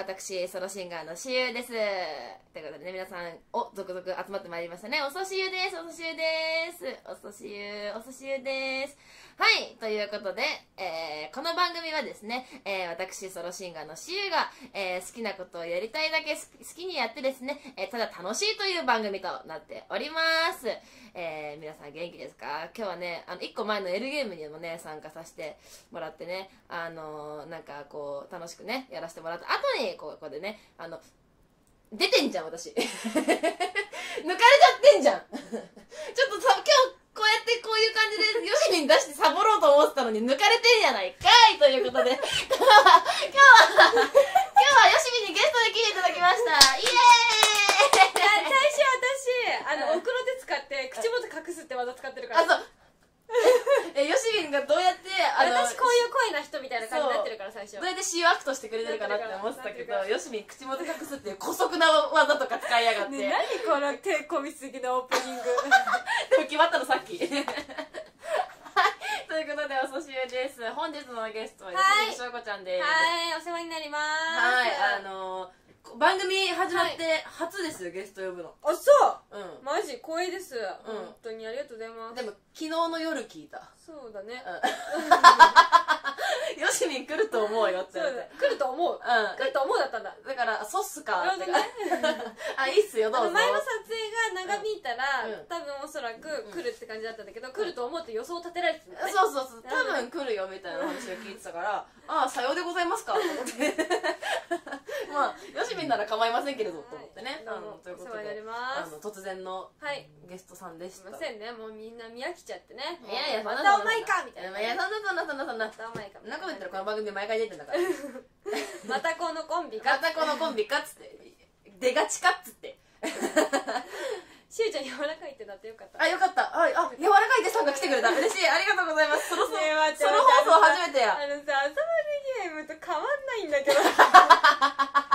私、ソロシンガーのしゆうです。ということでね、皆さん、お、続々集まってまいりましたね。おそしゆです、おそしゆです。おそしゆ、おそしゆです。はい、ということで、えー、この番組はですね、えー、私、ソロシンガーのしゆうが、えー、好きなことをやりたいだけ好きにやってですね、えー、ただ楽しいという番組となっております。えー、皆さん元気ですか？今日はね、あの、1個前の L ゲームにもね、参加させてもらってね、あのなんかこう、楽しくね、やらせてもらった後に、こうここでね、あの、出てんじゃん、私。抜かれちゃってんじゃん。ちょっとさ、今日、こうやってこういう感じで、ヨシミン出してサボろうと思ってたのに抜かれてんやないかいということで、今日は、今日は、今日はヨシミンにゲストで来ていただきました。イエーイ最初私あの奥の手使って口元隠すって技使ってるからあ、そう。え、ヨシミンがどうやって、あの、私こういう恋な人みたいな感じになってるから最初どうやってシーアクトしてくれてるかなって思ってたけどなってるか。らヨシミン口元隠すっていう姑息な技とか使いやがって、ねえ何この手込みすぎのオープニング。でも決まったのさっき。はいということでおそしゆです。本日のゲストははい。吉見翔子ちゃんです。はいお世話になります。はいあの番組始まって初です、ゲスト呼ぶの。あそう。うん。マジ光栄です、本当にありがとうございます。でも昨日の夜聞いた。そうだね。ヨシミン来ると思うよってそう言われて。だ来ると思う。うん。来ると思うだったんだ。だからそうっすかって。なるほどね。あいいっすよどうぞ。前の撮影が長引いたら、うん。多分おそらく来るって感じだったんだけど、来ると思って予想を立てられてたんだね。そうそうそう。多分来るよみたいな話を聞いてたからああさようでございますかと思って。まあよしみんなら構いませんけれどと思ってね、はい。あのということお世話になりでます。あの突然のはい。ゲストさんでしすいたませんね。もうみんな見飽きちゃってね。いやいやそんなまたお前かみたいないやそんなそんなそんなそんな。またお前かそんなこと言ったらこの番組毎回出てんだからまたこのコンビかまたこのコンビかっつって。出がちかっつって。しゅうちゃん柔らかいってなってよかった。あよかった。ああ柔らかいでさんが来てくれた。嬉しい。ありがとうございます。そろそろねえ待ってソロ放送初めてや。あのさ朝までゲームと変わんないんだけど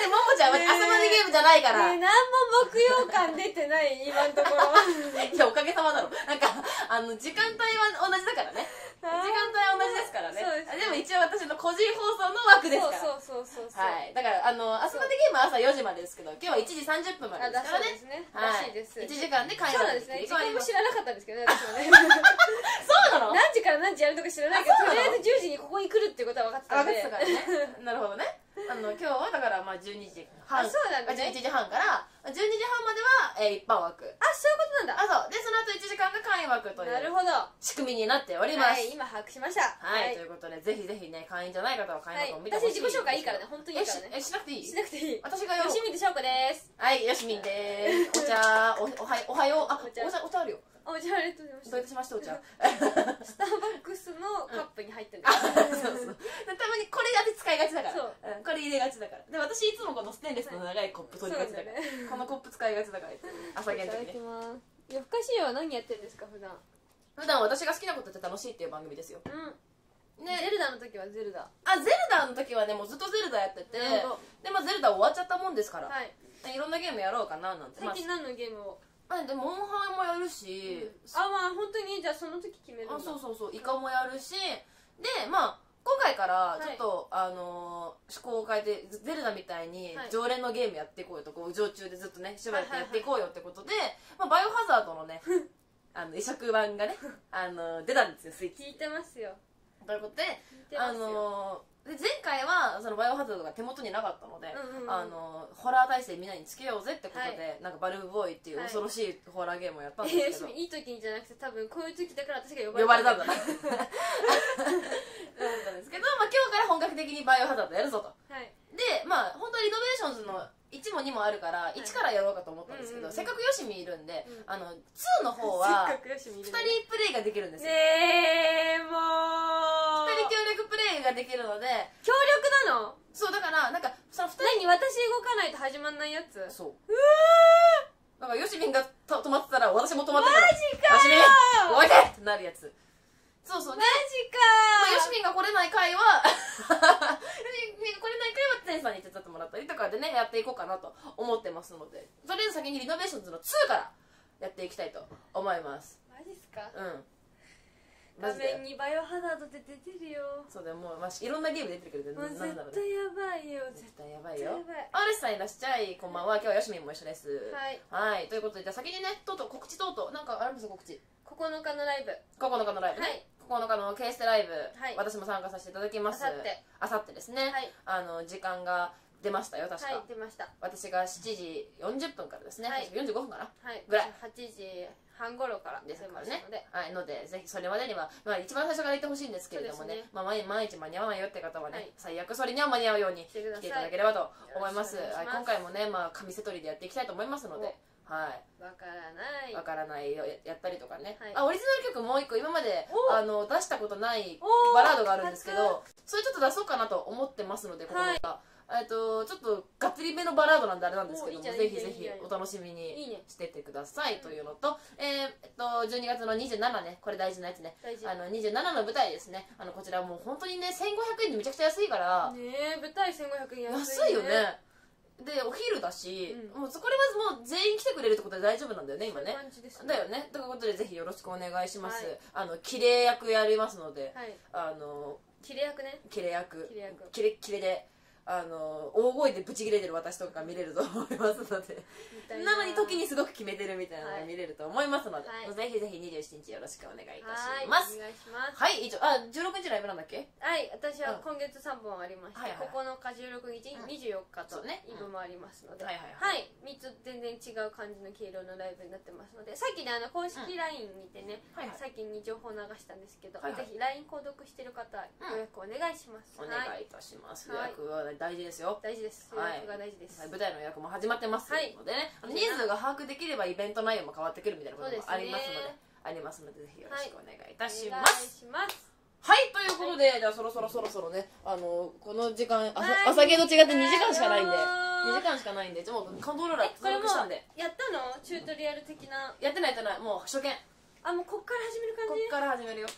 れももちゃんねえ朝までゲームじゃないからえ何も木曜感出てない今のところ いや、おかげさまだろ。なんか、あの、時間帯は同じだからね。時間帯は同じですからね。ですでも一応私の個人放送の枠ですから。そうそうそうそうはい。だから、あの、朝までゲームは朝4時までですけど、今日は1時30分までですからね。らしいです1時間で会話そうなんですね時間も知ららなかったんですけどね 私もねそうなの？何時から何時やるとか知らないけどとりあえず10時にここに来るっていうことは分かってたあ、んで分かってたからね。なるほどね。あの、今日はだから、まあ12時半。あそうなんだね11時半から、12時半までは、えー一般枠。あそういうことなんだあ、そう。で、その後1時間が会員枠というなるほど仕組みになっております。はい今把握しましたはい、ということで、ぜひぜひね、会員じゃない方は会員はいの方を見てほしい。私自己紹介いいからね本当にいいからねえしなくていい？しなくていい私がよ。吉見でしょうこですはい、よしみんでーす。お茶、お、おはよ、おはよう。あ、おお茶茶、お茶あるよ。あじゃあありがとうございどういたしまして、お茶。スターバックスのカップに入ってるん あ、ですそうそう。でたまにこれだって使いがちだから。そううん、これ入れがちだから。で、私いつもこのステンレスの長いコップ取りがちだから。ねこのコップ使いがちだから、朝いただ限の時ね。きます夜更かしは何やってるんですか普段？普段私が好きなことって楽しいっていう番組ですよ。うん。ね。ゼルダの時はゼルダ。あ、ゼルダの時はね、もうずっとゼルダやってて、で、まあゼルダ終わっちゃったもんですから、はい。いろんなゲームやろうかななんて。まあ最近何のゲームを？あでもモンハンもやるし、あまあ本当にじゃあその時決めるんだ。あそうそうそう。イカもやるし。でまあ今回からちょっと、あのー思考を変えてゼルダみたいにはい。常連のゲームやっていこうよとこう常駐でずっとねしばらくやっていこうよってことで、まあ、バイオハザードのね あの移植版がねあの出たんですよスイッチ。聞いてますよ。ということであのーで前回はそのバイオハザードが手元になかったので、うんうんうん。あのーホラー体制みんなにつけようぜってことで、はい。なんかバルーンボーイっていうはい。恐ろしいホラーゲームをやったんですえけど、ー、いい時にじゃなくて多分こういう時だから私が呼ばれ呼ばれたんだはな なんですけど、まあ、今日から本格的にバイオハザードやるぞと。いでまあ本当はリベレーションズの1も2もあるから1からやろうかと思ったんですけど、うんうんうん。せっかくよしみいるんで、うん。あの2の方はせっかくよしみい2る人プレイができるんですよ、ねえもう。2人協力プレイができるので協力なの？そうだからなんかその2何？私動かないと始まんないやつ？人そう。うだからよしみんがと止まってたら私も止まってたらマジかよ！しみんおいでってなるやつ。そうそう。マジかまあ、よしみんが来れない回はよしみんが来れない回は天さんとかでねやっていこうかなと思ってますのでとりあえず先にリベレーションズの2からやっていきたいと思います。マジっすか？うん。画面にバイオハザードって出てるよ。そうだよもう、まあ、いろんなゲーム出てるけどもう絶対やばいよ。絶絶対やばいよ。対やばい。アルシさんいらっしゃいこんばんは。今日はよしみんも一緒です。はい。はい。ということでじゃあ先にねとうとう告知とうとうなんかあります告知？9日のライブ。9日のライブね、はい。9日の K ステライブ、はい。私も参加させていただきます。あさってですね、はい。あの時間が出ましたよ確か、はい出ました。私が7時40分からですね、はい。45分かなはい。ぐらい。8時半頃から出ですからね。ましたので。はいのでぜひそれまでには、まあ、一番最初から言ってほしいんですけれどもね。ね。まあ、毎毎日間に合わないよって方はね、はい。最悪それには間に合うように来ていただければと思います。はい今回もね、まあ、紙セトリでやっていきたいと思いますので。はい。わからない。わからないよ。ややったりとかね、はい。あオリジナル曲もう一個今までおあの出したことないバラードがあるんですけどそれちょっと出そうかなと思ってますのでここはい。が、えっとちょっとがっつりめのバラードなんであれなんですけどもぜひぜひお楽しみにしてってくださいというのと、えっと12月の27ねこれ大事なやつね。あの27の舞台ですね。あのこちらもう本当にね1500円でめちゃくちゃ安いから、ねえ舞台1500円安い安いよね。でお昼だし、うん。もうそこれはもう全員来てくれるってことで大丈夫なんだよね今ね。そういう感じですだよね。ということでぜひよろしくお願いします、はい。あの綺麗役やりますので、はい。あの切れ役ね。綺麗役。綺麗役。キレッキレであの大声でブチ切れてる私とか見れると思いますので。な。のに時にすごく決めてるみたいなのが見れると思いますので、はい。ぜひぜひ27日よろしくお願いいたはいします。お願いします。はい以上。あ16日ライブなんだっけ？はい私は今月3本ありまして、はいはい9日16日、うん。24日とね。イブもありますので、はいはいはい。はい、3つ全然違う感じの黄色のライブになってますのでさっきねあの公式 LINE 見てね、はいはい。先に情報流したんですけど、はいはい。ぜひ LINE 購読してる方うん。予約お願いします、おはい。願いいたします、はい。予約は大事ですよ。大事です。予はい。約が大事です、はい舞台の予約も始まってますのはい。でね、あの人数が把握できればイベント内容も変わってくるみたいなこともありますのでね。ありますのでぜひよろしくお願いいたしお願います、しますはい、ということで、じゃあそろそろそろそろね、あの、この時間、朝はい。朝芸と違って2時間しかないんで、あー。2時間しかないんで、ちょっとコントローラー登録したんで、やったの？チュートリアル的な？やってないやってない、もう初見。あもうこっから始める感じ？こっから始めるよ。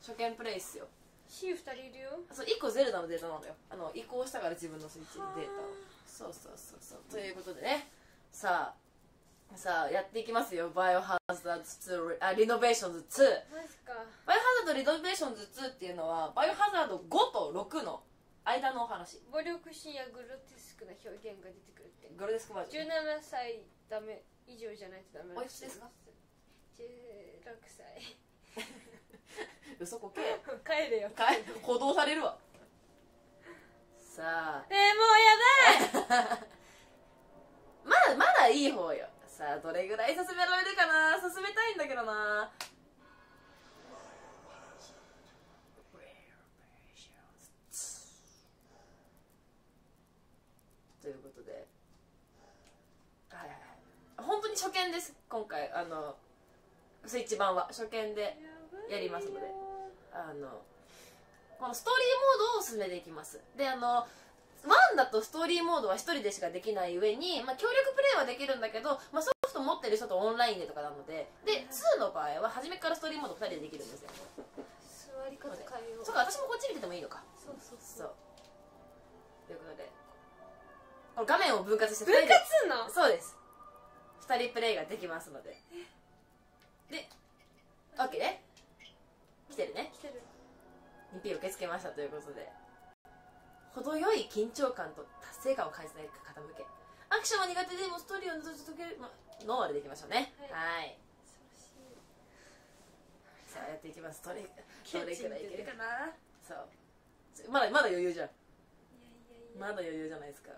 初見プレイっすよ。C2 人いるよそう、1個ゼルダのデータなのよ。あの、移行したから自分のスイッチにデータをは。そうそうそうそう。ということでね、さあ、さあ、やっていきますよ。バイオハザード2、あ、リベレーションズ2。マジかバイオハザードリベレーションズ2っていうのは、バイオハザード5と6の間のお話。暴力シーンやグロテスクな表現が出てくるってグロデスクバージョン。17歳ダメ以上じゃないとダメおいくつですか？16歳 嘘こけ。帰れよ。かい補導されるわ。さあ。えー、もうやばい。まだまだいい方よ。さあどれぐらい進められるかな。進めたいんだけどな。ということで。はいはいはい。本当に初見です今回。あのスイッチ版は。初見でやりますのであのこのストーリーモードを進めていきます。であの1だとストーリーモードは1人でしかできない上に、まあ、協力プレイはできるんだけど、まあ、ソフト持ってる人とオンラインでとかなので。で2の場合は初めからストーリーモード2人でできるんですよ。座り方変えようそうか私もこっち見ててもいいのか。そうそうそう。ということで。この画面を分割して分割ですんの？そうです。2人プレイができますので。で OK ね来てるね。来てる 2P 受け付けましたということで。程よい緊張感と達成感を感じない方向け。アクションは苦手でもストーリーを続ける、ま、ノーアルでいきましょうね。はい。さあやっていきます。どれどれくらいいけるかな。そう。まだまだ余裕じゃん。まだ余裕じゃないですか。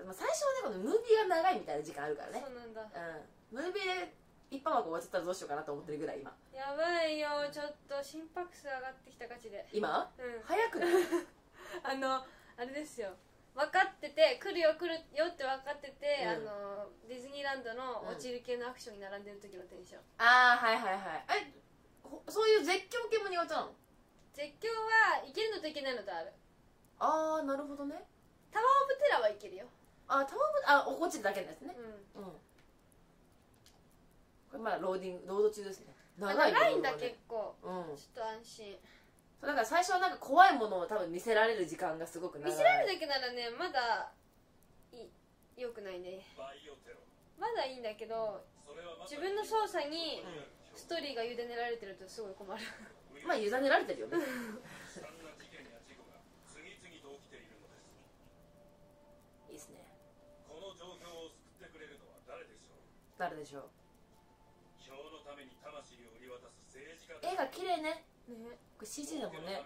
最初はねこのムービーが長いみたいな時間あるからね。そうなんだ。うん。ムービーで一般枠終わっちゃったらどうしようかなと思ってるぐらい今。やばいよちょっと心拍数上がってきたガチで。今？うん。早くない？あのあれですよ。分かってて来るよ来るよって分かってて、うん。あのディズニーランドの落ちる系のアクションに並んでる時のテンション、ああはいはいはい。えほそういう絶叫系も苦手なの？絶叫はいけるのといけないのとある。ああなるほどね。タワー・オブ・テラーはいけるよ。あタワーブあ落ちるだけのやつね。うん。うんまだローディングロード中ですね。長長いいんだ結構。うん。ちょっと安心。そうだから最初はなんか怖いものを多分見せられる時間がすごく長い。見せられるだけならねまだいよくないね。まだいいんだけど自分の操作にストーリーが委ねられてるとすごい困る。まあ委ねられてるよね。悲惨な事件や事故が次々と起きているのです。いいですね。この状況を救ってくれるのは誰でしょう誰でしょう票のために魂を売り渡す政治家絵が綺麗ね。ね。これ CG だもんね。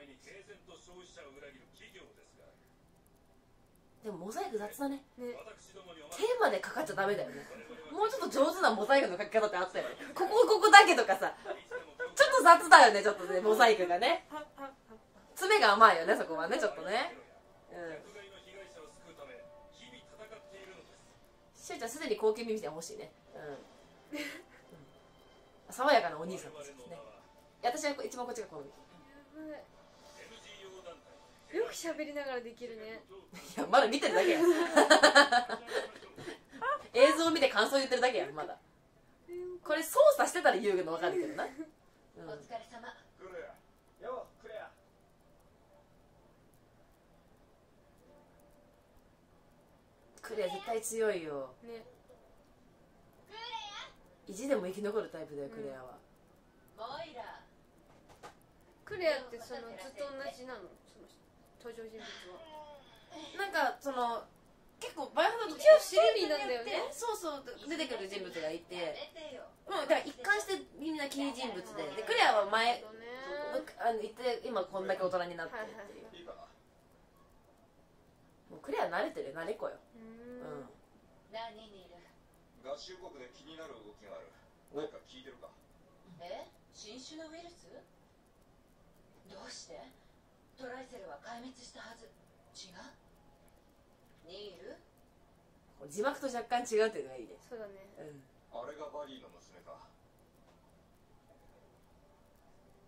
でもモザイク雑だね。ね。テーマでかかっちゃダメだよね。もうちょっと上手なモザイクの書き方ってあったよね。ここここだけとかさ。ちょっと雑だよねちょっとねモザイクがね。爪が甘いよねそこはねちょっとね。うん。薬害の被害者を救うため日々戦っているのですしゅうちゃんすでに高級耳栓欲しいね。うん、うん。爽やかなお兄さん我ですね私は一番こっちが好み。よく喋りながらできるね。やまだ見てるだけや。映像を見て感想言ってるだけやまだ。これ操作してたら言うの分かるけどな、うん。お疲れ様。クレアよクレアクレア絶対強いよ。ね。意地でも生き残るタイプだよクレアは、モイラクレアってそのずっと同じなの？その登場人物は。なんかその結構バイオハザード一応ストーリーなんだよねそうそう出てくる人物がいて。もうだから一貫してみんなキー人物で。でクレアは前あの言って今こんだけ大人になってるっていう、もうクレア慣れてる慣れっこよ、ううん。ん、何にいる合衆国で気になる動きがある。何か聞いてるか？え？新種のウイルス？どうして？トライセルは壊滅したはず。違う？ニール？字幕と若干違うっていうのがいいね、そうだね。うん、あれがバリーの娘か。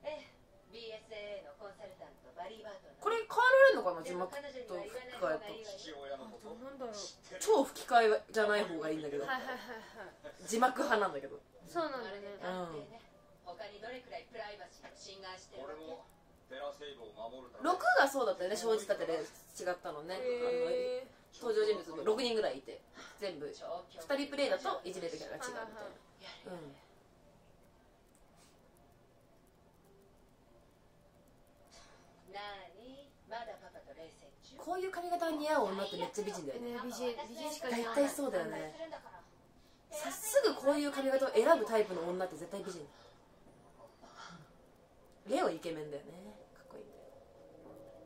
ええ。BSAA のコンサルタントバリー・バートンこれ変えられるのかな？字幕と吹き替えと方がいいわよ。父親のこと。どうなんだろう超吹き替えじゃない方がいいんだけど。はいはいはいはい。字幕派なんだけど。そうなんだね。探偵ね。他にどれくらいプライバシーを侵害してるわけ。俺もテラセイブを守るた6めがそうだったよね生じたてで。違ったのね、登場人物6人ぐらいいて全部。2超強人プレイだといじれるキャラが違うみたいな。こういう髪型が似合う女ってめっちゃ美人だよね。ね美人美人しかい大ない。体そうだよね。さすぐこういう髪型を選ぶタイプの女って絶対美人。レオイケメンだよねかっこいいんだよ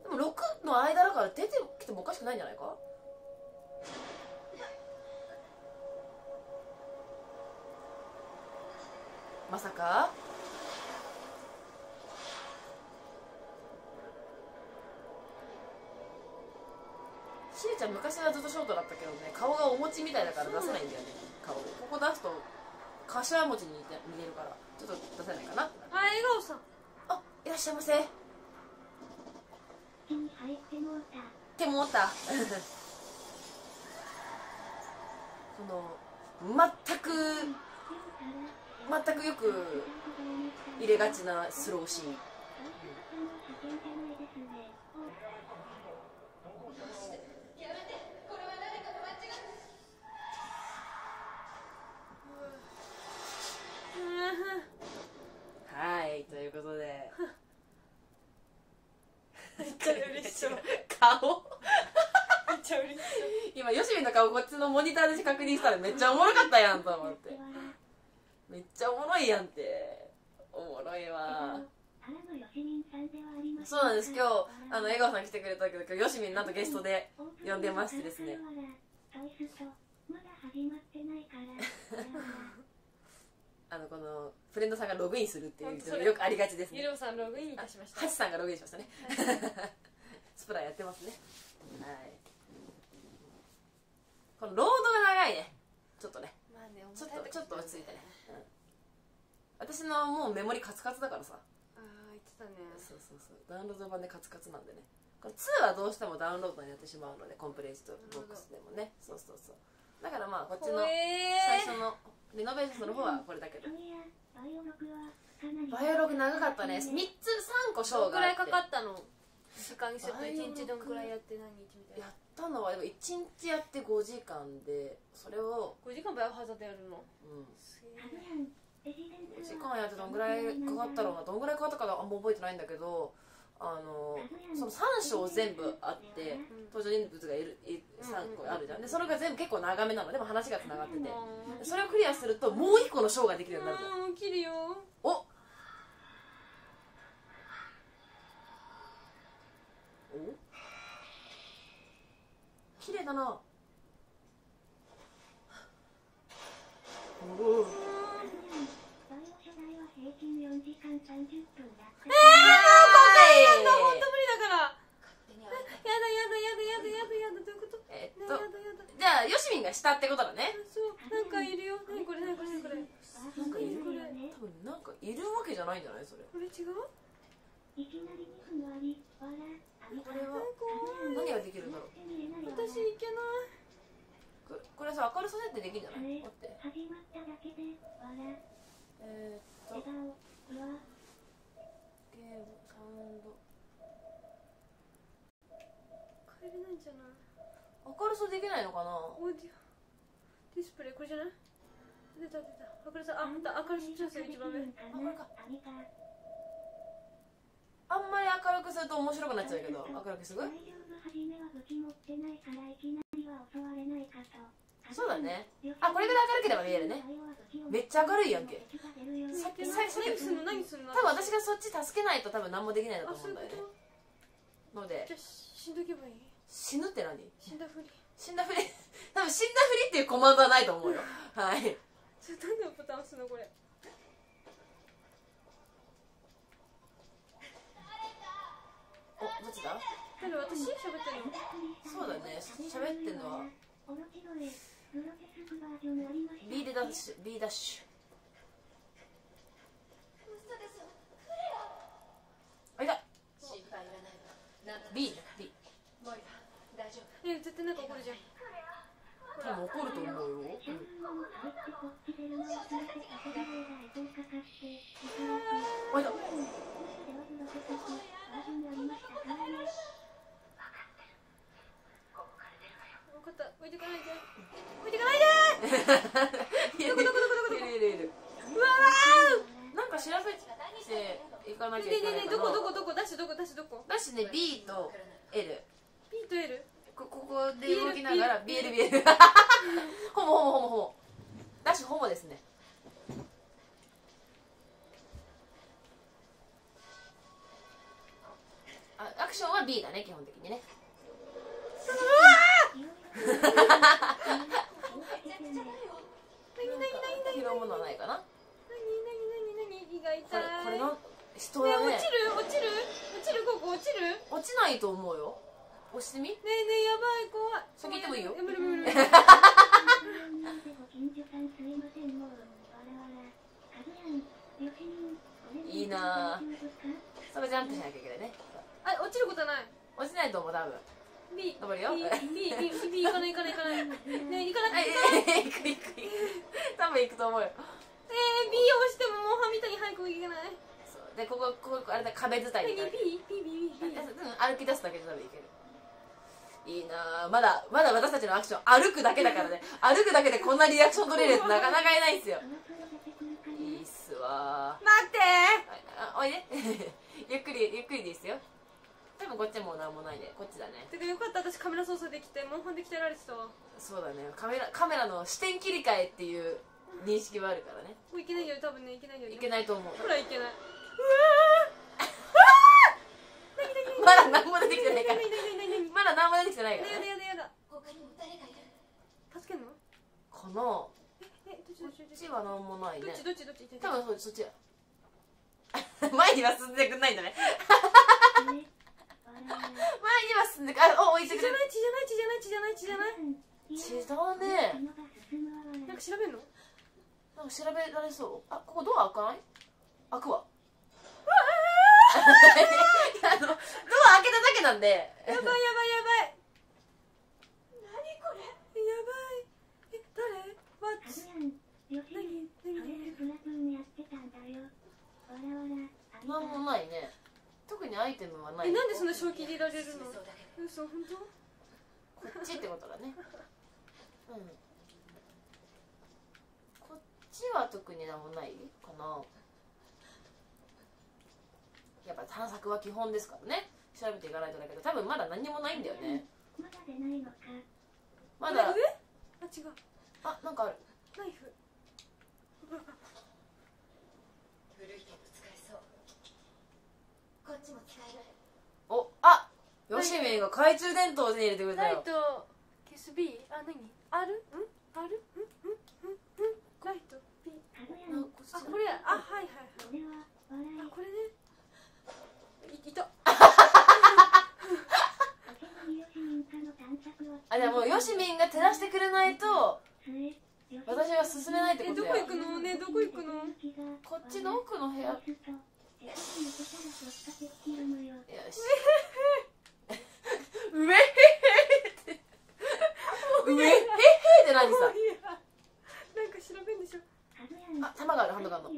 でも6の間だから出てきてもおかしくないんじゃないか？まさか？しーちゃん昔はずっとショートだったけどね顔がお餅みたいだから出せないんだよね顔ここ出すと柏餅に似て似てるからちょっと出せないかな。あ笑顔さん。あいらっしゃいませ手に入ってもうた。って思った。こ の全く全くよく入れがちなスローシーン。はいということで。ちゃ嬉しそう。顔。めっちゃ嬉し今よしみの顔こっちのモニターで確認したらめっちゃおもろかったやんと思って。めっちゃおもろいやんって。おもろいわ。そうなんです。今日あの江川さん来てくれたけど今日よしみんなんとゲストで呼んでましてですね あのこのフレンドさんがログインするっていうよくありがちですいね。ゆりおさんログインいたしました。ハチさんがログインしましたね。スプラやってますね。はい。このロードが長いね。ちょっとね。まあねちょっとちょっと落ち着いてね、うん。私のもうメモリカツカツだからさ。ああ言ってたね。そうそうそう。ダウンロード版でカツカツなんでね。これ2はどうしてもダウンロードになってしまうのでコンプリートボックスでもね。そうそうそうだからまあこっちの最初のリノベーションの方はこれだけど。バイオログはかなりバイオログ長かったね。3つ3個どんくらい章があってかかったの？時間にすると1日どんくらいやって何日みたいな。やったのはでも1日やって5時間でそれを、5時間バイオハザードやるの？うん、すげえハブランレジデン5ス時間やってどんぐらいかかったろうな。どんぐらいかかったかあんま覚えてないんだけどあのその3章全部あって登場人物がいるい3個あるじゃん。でそれが全部結構長めなの。でも話がつながってて。でそれをクリアするともう1個の章ができるようになるのようん起きるよお。お。綺麗だな。おお4時間30分だった。本当無理だから。やだやだやだやだやだやだどういうことえっねとやだやだ。じゃあよしみんが下ってことだね。そうなんかいるよ。何これ何これ何これなんかいるこれ。多分なんかいるわけじゃないんじゃない？それ。これ違う？いきなり2分割、わら、ありこれは何ができるんだろう？私いけない。ここれさ明るさ設定できるんじゃない？待って。始まっただけで、わら、えー、っ笑とゲームサウンド。変えれないんじゃない？明るさできないのかな？オーディオ。ディスプレイこれじゃない？出た出た。明るさあ本当明るさ調整一番上。かなありがあんまり明るくすると面白くなっちゃうけど明るくする？大丈夫初めは武器持ってないからいきなりは襲われないかとそうだね。あこれぐらい明るければ見えるね。めっちゃ明るいやんけさっき最初何すんの？何すんの？多分私がそっち助けないと多分何もできないんだと思うんだよね。こので。とじゃあ死んどけばいい？死ぬって何？死んだふり。死んだふり？多分死んだふりっていうコマンドはないと思うよ。はい。それ何のボタン押すの？これ。おどっちだ誰私喋ってんのそうだね。喋ってんのは。B でダッシュ B ダッシュあいた心配いらない B B モイラ大丈夫え絶対なんか怒るじゃん。多分怒ると思うよ、シャンプーも入ってこっち出るのを忘れて遊び放題本かかっていただかった置いてかないで。置いてかないで どこどこどこどこいるいるいる。うわなんか調べていかなーきゃいけないか。なねどこどこどこダッシュどこダッシュどこ？だしね B と L P と L こここで動きながら BL BL BL ホモホモホモホモダッシュホモですね。あアクションは B だね基本的にね。拾うものはないかなが痛い。これこれの人ね。だね落ちる？落ちる？落ちる？ここ落ちる？ね落ちないと思うよ。押してみ。えねえやばい怖い。先行ってもいいよ。や無理無理無理いいいなぁそれジャンプしなきゃいけないね。あ落ちることはない。落ちないと思う多分。B 頑張るよ。B B B B 行かない行かない行かない。ねえ行かなはいい。行かない 行く行く行く。多分行くと思うよえー B を押してもモンハンみたいに早く行けない？そう。でここここあれだ壁伝い何で B 歩き出すだけで多分いけるいいなぁまだまだ私たちのアクション歩くだけだからね。歩くだけでこんなリアクション取れるやつなかなかいないっすよ。いいっすわ待ってあおいで。ゆっくりゆっくりでいいっすよ。多分こっちもうなんもないね。こっちだね。てかよかった。私カメラ操作できてモンハンで鍛えられてたわ。もそうだね。カメラカメラの視点切り替えっていう認識はあるからね。ういけないよ多分ねいけないよ。いけないと思う。ほらいけない。まだ何も出てきてないから。まだ何も出てきてないからやだねやだやだ他にも誰がいる助けんのこのえどっちは何もないねどっちどっちどっち多分そそっち前には進んでくんないんだね前には進んでくあお置いてくれる血じゃない血じゃない血じゃない血じゃない血じゃない血だねなんか調べんのなんか調べられそう。あここドア開かない？開くわ。あのドア開けただけなんで。やばいやばいやばい。何これ？やばい。え誰？わっ何？何？なんもないね。特にアイテムはない。えなんでそんな正気でいられるの？嘘本当？こっちってことだね。うんこっ1は特になんもないかな。やっぱ探索は基本ですからね。調べていかないとだけど多分まだ何にもないんだよね。まだ出ないのか。まだ。あ違う。あなんかある。ナイフ。古いけど使えそう。こっちも使える。おあヨシミンが懐中電灯を手に入れてくれたライよト消す B あ何？ある？ん？ある？ライト。あこあこれあはいはいはい。これは笑い。あこれね。いいた。明けのよしみんが照らしてくれないと末私は進めないってえことやどこ行くの？ねどこ行くの？こっちの奥の部屋。よ。し うえへへって。うえへへって何さもういいやなんか調べんでしょかぐやん。あ弾があるハンドガンの。ど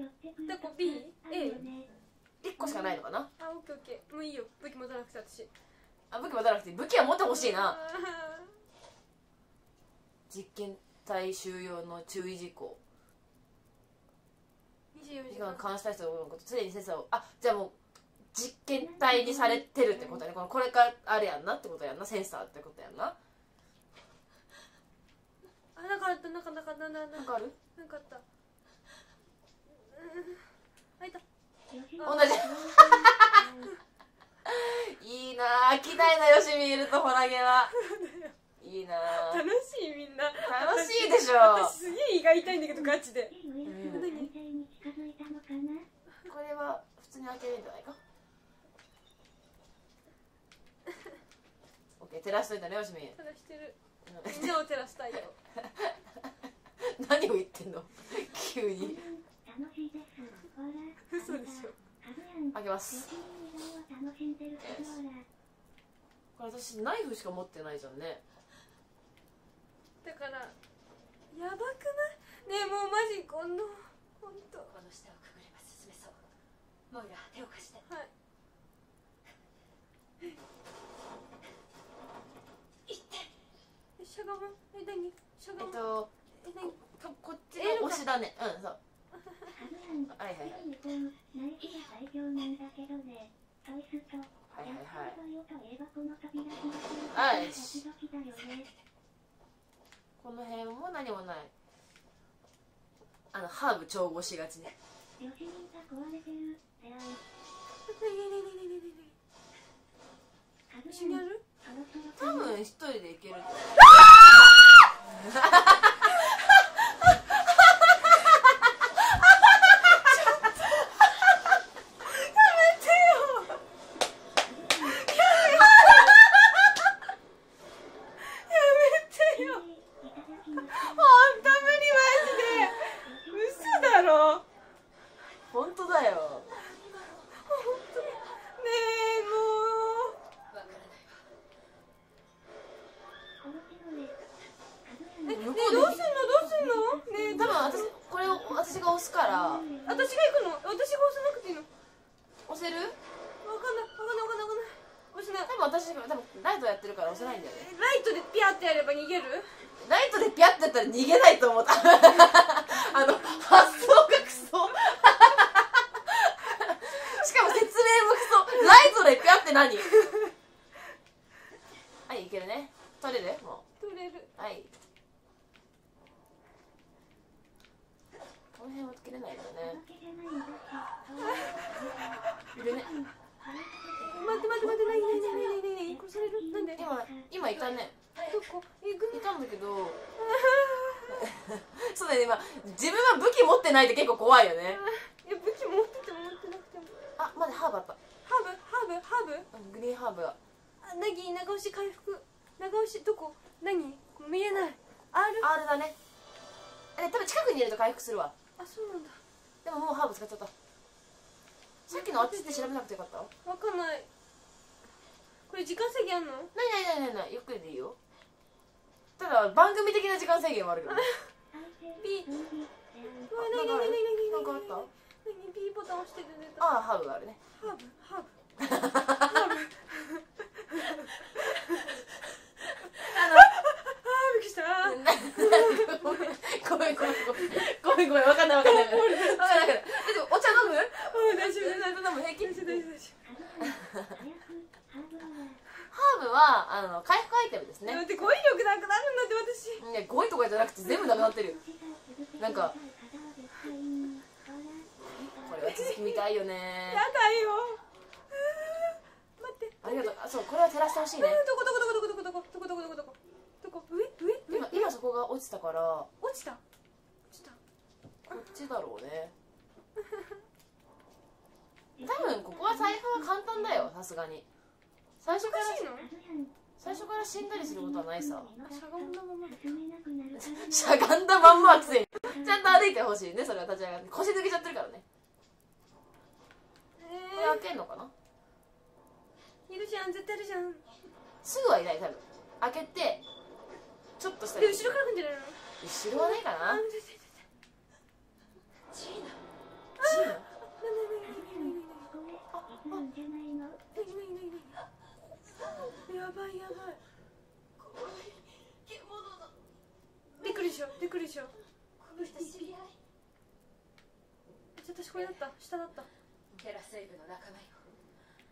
こ B？あるよね。1個しかないのかな？あオッケー。オッケーもういいよ。武器持たなくて私。あ武器持たなくて武器は持ってほしいな。あ実験体収容の注意事項。ー24時時間。間監視対象のこと。常にセンサーを。あじゃあもう実験体にされてるってことやね。このこれからあれやんなってことやんな？センサーってことやんな？あなんかあった。なんかなんかなんかなんかなんかある？なんかあったうんあいた。同じ。いいなあ飽きないなよしみいるとホラゲは。いいなあ。楽しいみんな。楽しいでしょ。私すげえ胃が痛いんだけどガチで。ウイルスが大体に近づいたのかなこれは普通に開けるんじゃないか？オッケー照らしといたねよしみ。照らしてる。うん。みんなを照らしたいよ。何を言ってんの？急に楽しいです。ほら嘘でしょかぐやん開けます。これ私ナイフしか持ってないじゃんね。だからやばくない？ねえもうマジこのほんと。この下をくぐれば進めそう。モイラ手を貸して。はい。行って。えしゃがむえ何？しゃがむえっとえ何？ここっちの押しだね。うんそうはいはいはい。はいはいはいはいこの辺も何もない。あのハーブ調合しがちね。よしみが壊れてる？であねえねえねえねえねえねえねかぐえ一多分一人でいける やめてよいただきます本当無理マジで嘘だろ本当だよねえもわからないわ殺しのねかぐやんうねえどうすんのどうすんのねえ多分私これを私が押すから私が行くの私が押さなくていいの押せるわかんないわかんないわかんないわかんない押せない多分私が多分ライトやってるから押せないんだよねライトでピャってやれば逃げるライトでピャってやったら逃げないと思ったあの発想がクソしかも説明もクソライトでピャって何はいいけるね取れるも取れるうはいこの辺は切れないよね届けじゃないんだしいるね待って待って待って何何何何何殺されるなんで今今いたねどこ行くいたんだけどそうだよね今自分は武器持ってないって結構怖いよね。いや武器持ってても持ってなくても。あまだハーブあった。ハーブ？ハーブ？ハーブ？うんグリーンハーブがあなぎ長押し回復。長押しどこ？何？見えない。R? R だね。え多分近くにいると回復するわ。あそうなんだ。でももうハーブ使っちゃった。さっきのあっちで調べなくてよかった？わかんない。これ時間制限あんの？ないないないないない。ゆっくりでいいよ。ただ番組的な時間制限もあるけどね。B なんかあった？何あハーブがあるね。ハーブハーブハーブハーブはあの回復アイテムですね。だって語彙力なくなるんだって私。ね語彙とかじゃなくて全部なくなってる。なんか続き見たいよ。ねやだよ。待って。ありがとう。あそうこれは照らしてほしいね。どこどこどこどこどこどこどこどこどこどこどこ上上上今今そこが落ちたから。落ちた。落ちた。こっちだろうね。多分ここは財布は簡単だよさすがに。最初から最初から死んだりすることはないさ。しゃがんだまましゃがんだまんまはくせにちゃんと歩いてほしいねそれは立ち上がって。腰抜けちゃってるからね。これ開けんのかな？えーいるじゃん絶対いるじゃん。ですぐはいない多分開けてちょっとしたら後ろから来るんじゃないの。後ろはねえかな？ジーナ。ジーナ？やばいやばい獣のびっくりでしょびっくりでしょこの人知り合いじゃあ私これだった下だったテラセイブの仲間よ。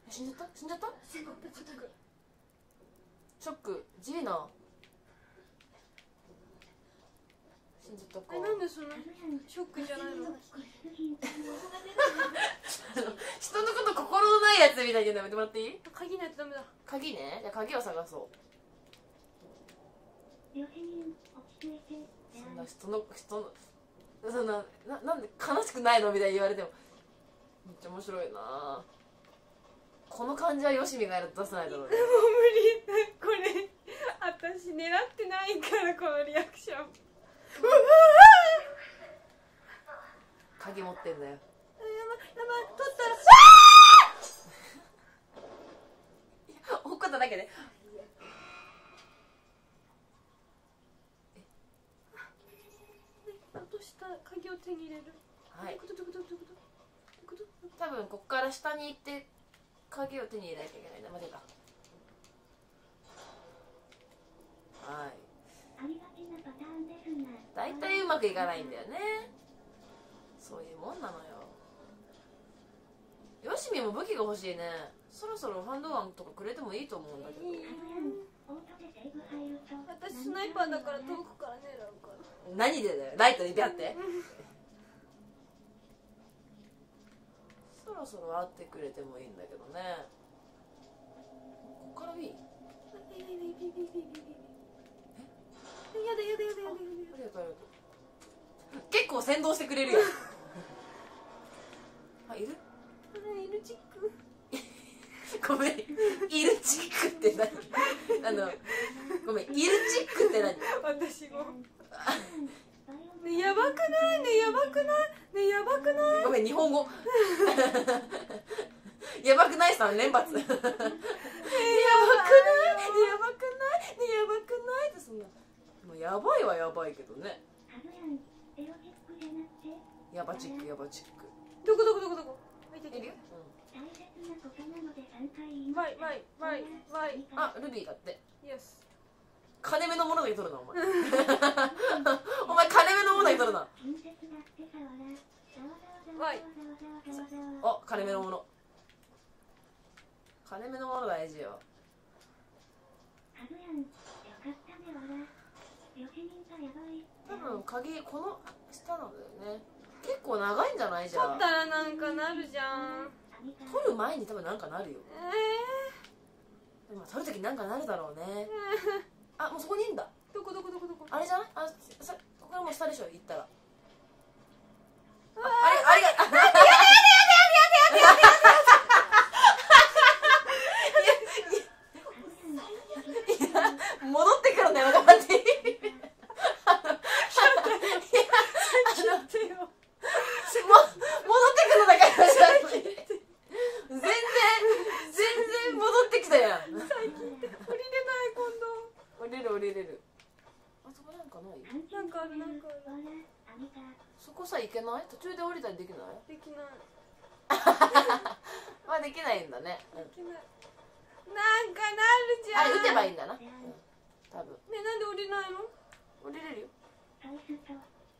死んじゃった？死んじゃった？セコンのことにショック。ジーナ。死んじゃったか。えなんでそんなショックじゃないの？人のこと心のないやつみたいにやめてもらっていい？鍵ないとダメだ。鍵ね。じゃあ鍵を探そう。そんな人の人のそんなななんで悲しくないのみたいに言われてもめっちゃ面白いな。この感じはよしみがやると出せないだろうねもう無理。これ私狙ってないからこのリアクション。うわ鍵持ってんだよ。やばいやばい取った。らおっことだけで。落とした。鍵を手に入れる。はい多分こっから下に行って鍵を手に入れなきゃいけないな待てたはい。大体うまくいかないんだよね。そういうもんなのよ。よしみも武器が欲しいね。そろそろハンドガンとかくれてもいいと思うんだけど。私スナイパーだから遠くから狙うから。何でだよ。ライトにビャってそろそろ会ってくれてもいいんだけどねこっから B? やだやだやだやだやだありがとうありがとう結構先導してくれるよあいるあいるチックごめんいるチックって何あのごめんいるチックって何私もばくない？ねやばくない？ねやばくない？ごめん日本語。やばくないさん連発。やばくない？やばくない？ねやばくない？ってそんな。もうやばいはやばいけどね。やばチックやばチック。どこどこどこどこ？見てて。いるよ、ワイワイワイワイうん、あルビーだって。イエス金目のものだけ取るなお前。お前金目のものだけ取るな。ワイお金目のもの。金目のもの大事よ。多分鍵この下なんだよね。結構長いんじゃない？じゃん取ったらなんかなるじゃん。取る前に多分なんかなるよ。えでも取る時なんかなるだろうね あもうそこにいんだ。ー、どこどこどこどこ？あれじゃない？あさここからもう下でしょ行ったら。ああれ？ちゃんあれ打てばいいんだな、うん、多分。ねなんで降りないの？降りれるよ。何初と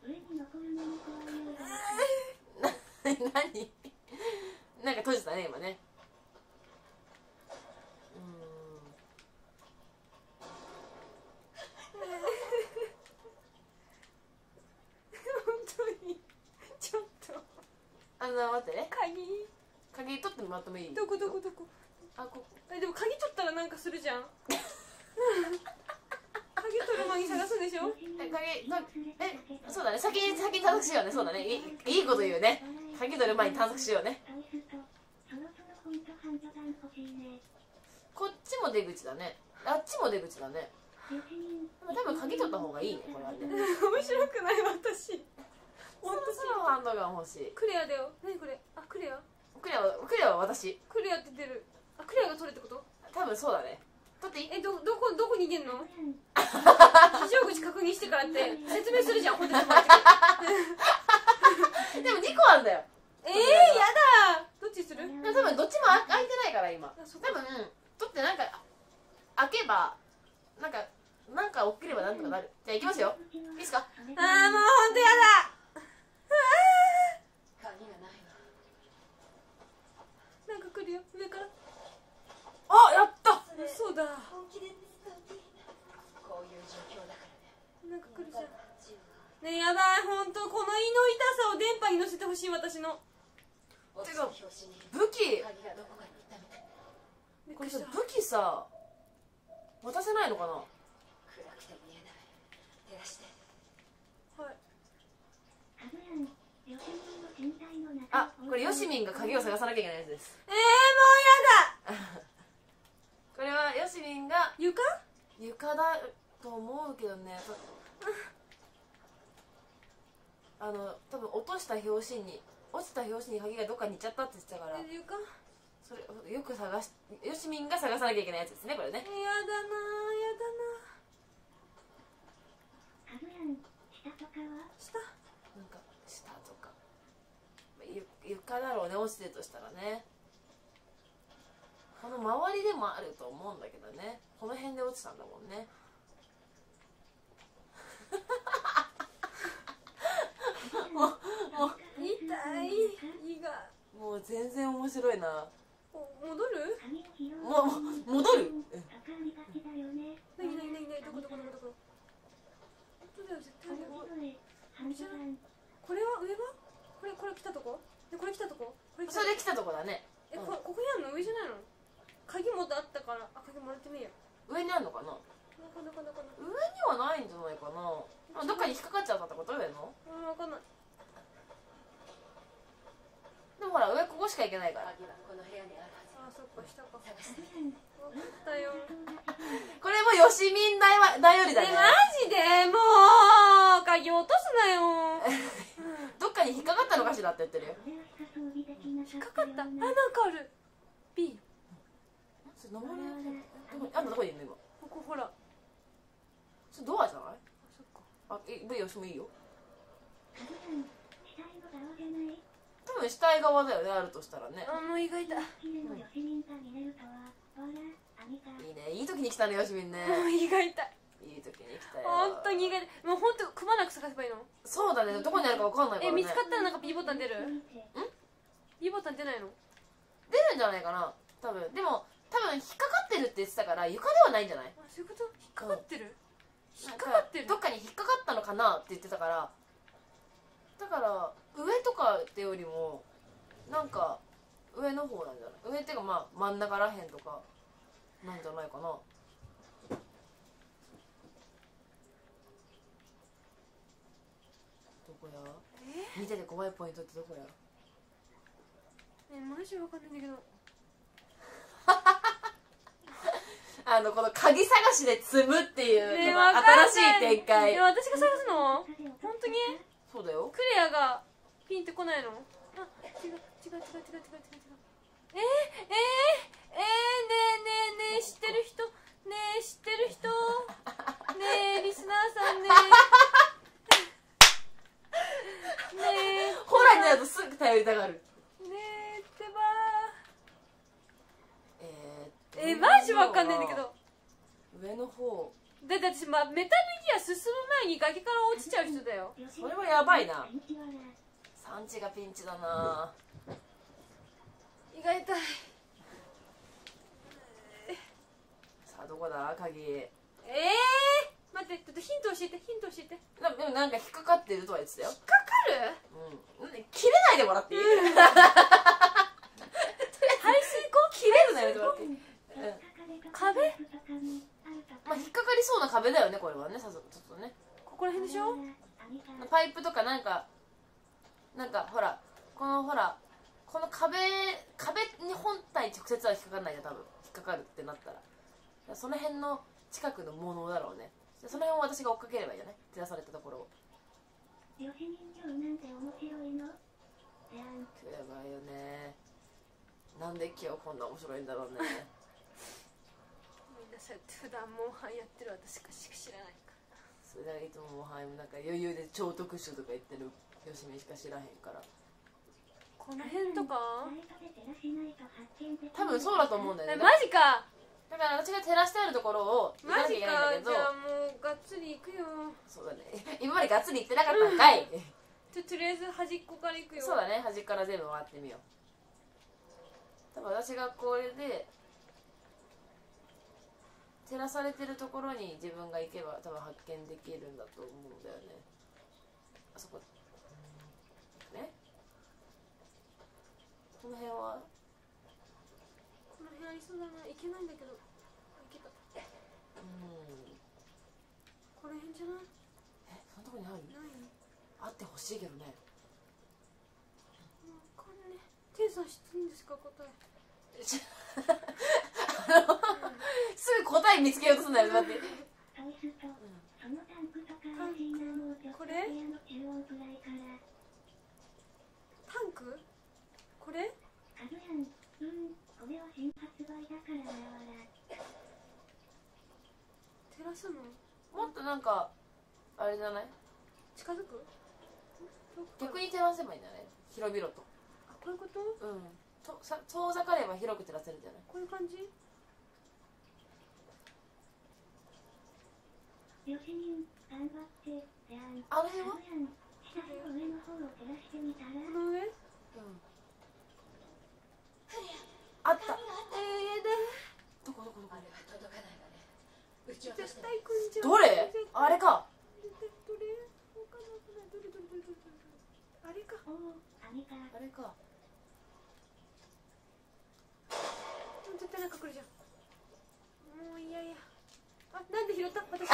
上に登るのにこう何？んか閉じたね今ね。あの待ってね。鍵。鍵取ってもらってもいい？どこどこどこ？あこえでも鍵取ったらなんかするじゃん。鍵取る前に探すんでしょ？え鍵なえそうだね。先に先に探索しようね。そうだね。いいいいこと言うね。鍵取る前に探索しようね。こっちも出口だね。あっちも出口だね。多分鍵取った方がいいね。これはね。面白くない私。そろそろハンドガン欲しい。クレアだよ。何これ？あクレア？クレアはクレアは私。クレアって出るあクレアが取れってこと？多分そうだね。取っていいえどどこどこに逃げんの？非常口確認してからって説明するじゃんホテルでも2個あんだよ。えー、やだ。どっちにする？多分どっちもあ開いてないから今。多分取ってなんか開けばなんかなんか起きればなんとかなる。じゃあ行きますよ。いいですか？あーもうほんとやだ。鍵がないわなんか来るよ。上からあやった。そうだ。本気で手伝っていいこういう状況だからね。なんか来るじゃん。ねやばい。ほんとこの胃の痛さを電波に乗せてほしい私の。がてか武器。これさ武器さ渡せないのかな？暗くて見えない。照らして。はい。カズヤンよしみの身体の中あこれヨシミンが鍵を探さなきゃいけないやつです。えー、もうやだ これはヨシミンが床？床だと思うけどね。あの多分落とした拍子に落ちた拍子に鍵がどっかに行っちゃったって言ってたから。え床？それよく探しヨシミンが探さなきゃいけないやつですねこれね。えやだなやだカズヤン下とかは？な下？なんか下とか。ゆ床だろうね落ちてるとしたらねこの周りでもあると思うんだけどね。この辺で落ちたんだもんね。もうもう痛い胃が。もう全然面白いな。お戻る？もう戻る？なになになになにどこどこどこどこ。本当だよ絶対。これは上がこれこれ来たとこ？でこれ来たとこ？これ来たそれで来たとこだね。えこここにあるの？上じゃないの？鍵もあったからあ鍵もらってみよう上にあるのかな？なかなかなかなか上にはないんじゃないかな。あどっかに引っかかっちゃったってこと上の？あわかんない。でもほら上ここしか行けないから。鍵はこの部屋にあるはず。あそっか下か。探してカズヤンったよ。これもよしみんだよ頼りだね。えマジで？もう鍵落とすなよ。どっかに引っかかったのかしらって言ってるよ。引っかかった。あねなんかある。B それ登りどこにあんた。どこにいるの今。ここほら。あそれドアじゃない？そっか。あえ V よしもいいよ。多分死体側だよねあるとしたらね。あもう胃が痛いいいねいい時に来たねよしみんね。もう胃が痛いいい時に来たよ。本当に胃が痛いもう本当くまなく探せばいいの？そうだねどこにあるか分かんないからね。え見つかったらなんか B ボタン出る？見て B ボタン出ないの？出るんじゃないかな多分。でも多分引っかかってるって言ってたから床ではないんじゃない？あそういうこと？引っかかってる？引っかかってるどっかに引っかかったのかなって言ってたから。だから上とかってよりもなんか上の方なんじゃない？上っていうかまあ真ん中らへんとかなんじゃないかな。どこや？え？見てて怖いポイントってどこや？えマジわかんないんだけど あのこの鍵探しで積むっていう、ね新しい展開。え私が探すの？本当に？そうだよ。クレアがピンってこないの？あ違う違う違う違う違う違う。違うえー、えー、えー、ねえねえねえ知ってる人？ねえ知ってる人？ねえリスナーさんねえ。ねえ。ホラーになるとすぐ頼りたがるねえってばえマジわかんないんだけど。上の方。だって私、ま、メタルギア進む前に崖から落ちちゃう人だよ。それはやばいな。産地がピンチだな。胃が痛いさあどこだ？鍵。ええー、待ってちょっとヒント教えてヒント教えて。なでもなんか引っかかってるとは言ってたよ。かかうん。切れないでもらっていい？排水口？切れるのやめてもらって壁？まあ、引っかかりそうな壁だよねこれはねさぞちょっとね。ここら辺でしょ？パイプとかなんかなんかほらこのほらこの壁壁に本体直接は引っかかんないじゃん多分。引っかかるってなったら。その辺の近くのものだろうね。でその辺を私が追っかければいいよね。照らされたところを。よし人形なんて面白いの？やばいよね。なんで今日こんな面白いんだろうねそ普段モンハンやってる私しか知らないかそれだからいつももうはいなんか余裕で超特殊とか言ってるよしみしか知らへんから。この辺とか？多分そうだと思うんだよえねマジか。だから私が照らしてあるところを行かマなきゃいジけないんだけど。かじゃあもうがっつり行くよ。そうだね。今までがっつり言ってなかったんかい。じゃあとりあえず端っこから行くよ。そうだね。端っから全部回ってみよう。多分私がこれで照らされてるところに自分が行けば多分発見できるんだと思うんだよね。あそこ。ね。この辺は？この辺ありそうだな行けないんだけど。あ行けた。うん。この辺じゃない？えそんなとこにあるない。のあってほしいけどね。わかんねテンさん知ってるんですか答え すぐ答え見つけようとすんだよ待って。そうすると、そのタンクとか怪しいなもうちょっとこれ？部屋の中央ぐらいからタンク？これ？うんこれは新発売だからわら照らすの？もっとなんかあれじゃない？近づく？逆に照らせばいいんじゃない広々と。あこういうこと？うん。とさ遠ざかれば広く照らせるんじゃない？こういう感じ？よし人頑張ってじゃんあの辺は下の上の方を照らしてみたらこの上えうんあった。ー、やだどこどこどこあれは届かないわね撃ち落として絶対来んじゃん。どれ？あれか。どれわかんなくないどれどれどれどれどれあれかおおあれか。あれか。絶対なんか来るじゃんあなんで拾った？私。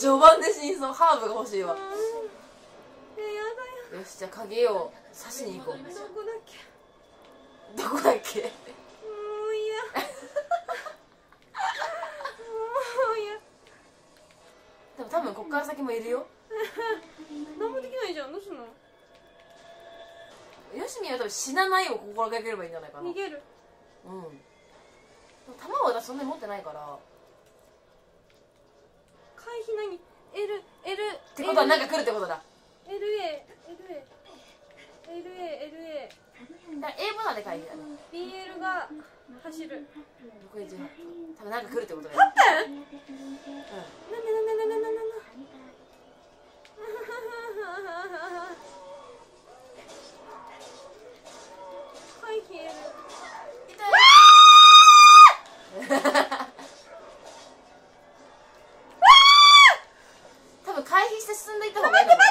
序盤で死にそうハーブが欲しいわ。よよしじゃあ影を刺しに行こう。どこだっけ？どこだっけ？もういやもういやでも多分こっから先もいるよ。何もできないじゃんどうすんの？よしみは多分死なないを心がければいいんじゃないかな。うん逃げる。多弾は私そんなに持ってないから回避何 L L ってことはなんか来るってことだ。LA LA LA LA だから A ボタンで回避だね BL が走る。これ18多分なんか来るってことだよ。なんでなんでなんでなんでなんでなんで回避 L 多進んでいった方がいいと思う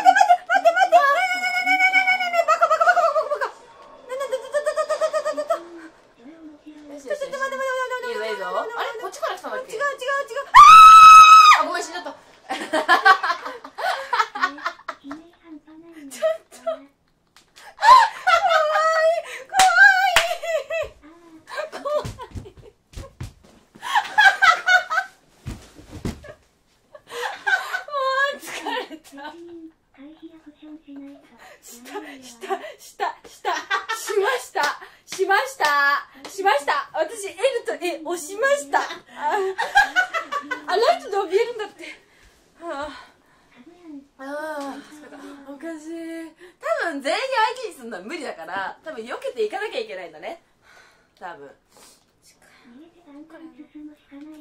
多分。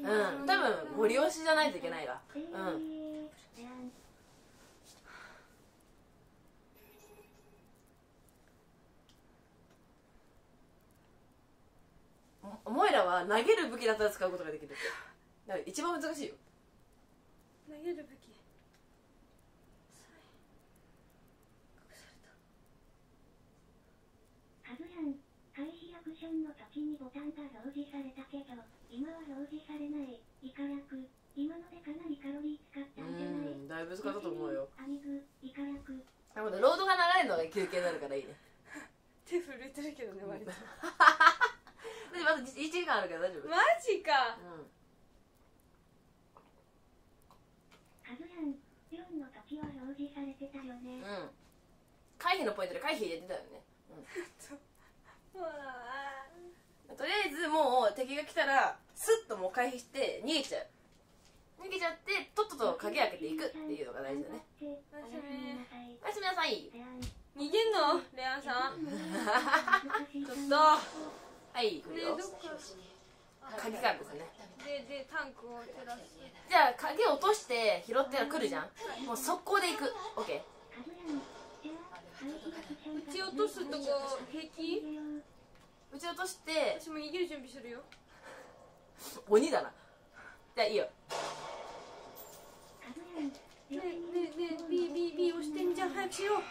うん。多分ご利用しじゃないといけないわ。えうん。お前らは投げる武器だったら使うことができる。だから一番難しいよ。投げる武器。カズヤン回避アクションの時にボタンが表示されたけど今は表示されないイカ役今のでかなりカロリー使ったんじゃなういんだいぶ使ったと思うよ。アミグイカ役なるほどロードが流れるのが休憩になるからいいね。手震えてるけどね割と。でまだ1時間あるから大丈夫。マジか。うん。カズヤン4の時は表示されてたよね。うん。回避のポイントで回避入れてたよね、うん、とりあえずもう敵が来たらスッともう回避して逃げちゃう。逃げちゃってとっとと鍵開けていくっていうのが大事だね。おやすみなさいおやすみなさい。であんー逃げんの？レアンさん。ちょっと。はい来るよ鍵からですね。ででタンクを照らす。じゃあ鍵を落として拾って来るじゃん。もう速攻で行く。OK 打ち落とすとこ平気？打ち落として私も逃げる準備するよ。鬼だな。じゃあいいよ。ねえねえねえ BBB 押してんじゃん早くしよう。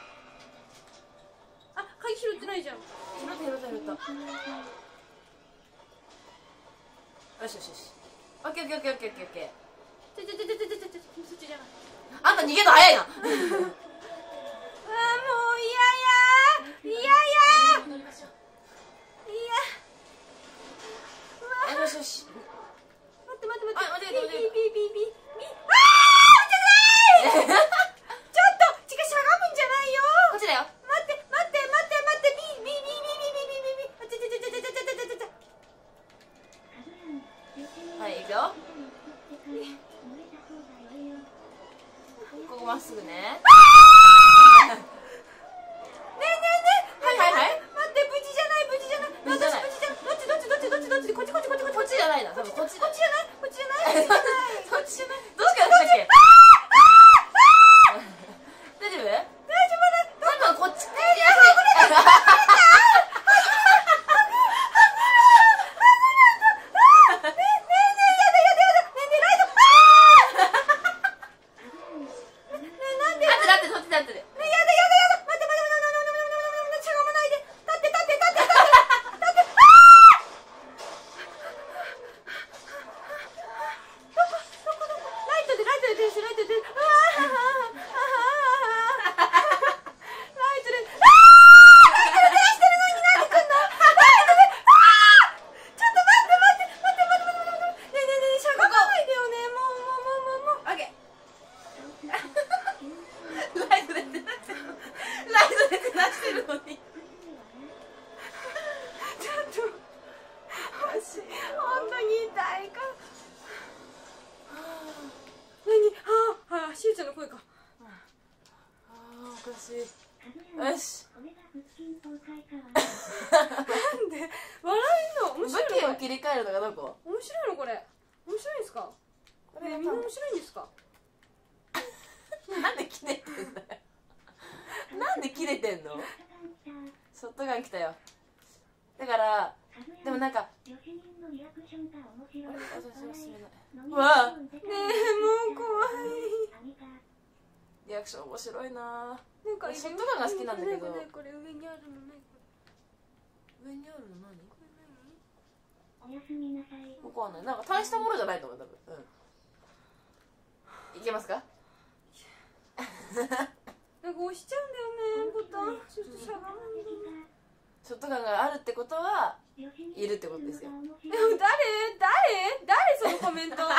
あ鍵拾ってないじゃん。拾った拾った拾った。よしよしよし。オッケーオッケーオッケーオッケーオッケー。ちょちょちょちょちょちょそっちじゃないあんた逃げるの早いな。あもう哎呀呀ガン来たよ。だからでもなんかうわねえもう怖い。リアクション面白いな。なんかショットガンが好きなんだけど。これ上にあるのね。上にあるの何？おやすみなさいわかんないなんか大したものじゃないと思う多分。うん。いけますか？なんか押しちゃうんだよねボタン。ちょっとしゃがむんだショットガンがあるってことはいるってことですよ。でも誰？誰？誰？そのコメント。誰？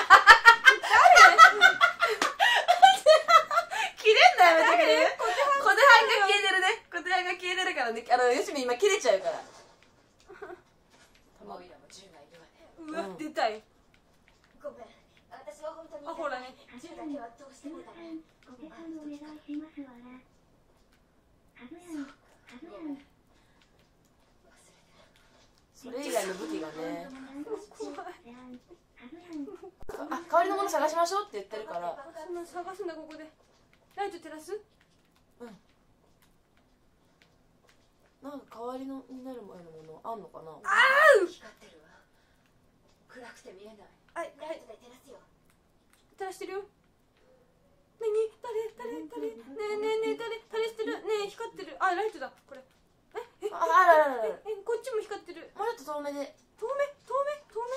切れんのやめてくれる小手半が消えてるね。小手半が消えてるからね。あのよしみ今切れちゃうから。もいるわね。うわ出たい。ごめん。私は本当にあほらね。銃だけはどうしてもだね。ご手半お願いしますわらかぐやんかぐやんそれ以外の武器がね。あ代わりのもの探しましょうって言ってるから。そんな探すんだここで。ライト照らす？なんか代わりのになる前のものあんのかな？光ってるわ。暗くて見えない。あライトで照らすよ。照らしてるよ。何誰誰誰？ねえねえねえ誰？誰してる？ねえ光ってる。あライトだこれええああらららら。ええこっちも光ってる。もうちょっと遠目で。透明透明透明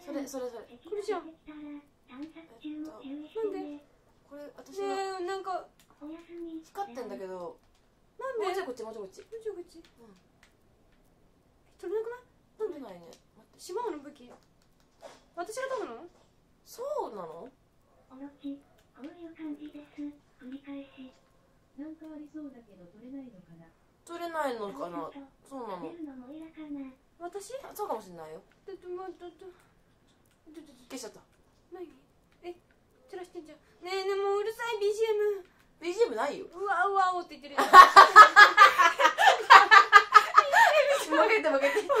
それそれそれ。敵これじゃん。が出てきたら探索中も注意してねこれ私ねなんか光ってんだけど。なんで？もうちょいこっちもうちょいこっち。こっちこっち？取れなくない？取れないね。待って。しまうの武器？私が取るの？そうなの？おのちこういう感じです。繰り返し。なんかありそうだけど取れないのかな？取れないのかな？そうなの。私？あそうかもしれないよ。だってまだだだだ消しちゃった何え照らしてんじゃんねえねえもううるさい BGM BGM ないようわうわおって言ってるよもう一回言ってもう一回言ってこ